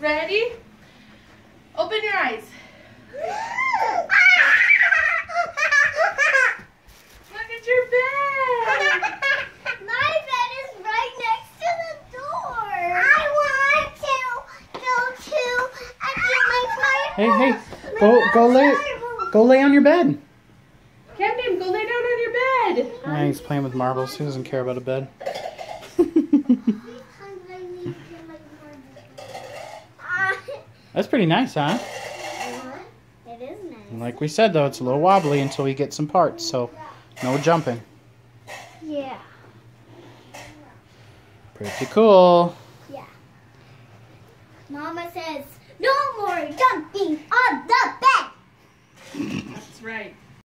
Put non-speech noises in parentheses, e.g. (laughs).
Ready? Open your eyes. Look at your bed. My bed is right next to the door. I want to go to and do my Hey, hey, go, go lay, go lay on your bed. Camden, go lay down on your bed. Ah, he's playing with marbles. He doesn't care about a bed. (laughs) That's pretty nice, huh? It is nice. Like we said, though, it's a little wobbly until we get some parts, so no jumping. Yeah. Pretty cool. Yeah. Mama says, no more jumping on the bed. That's right.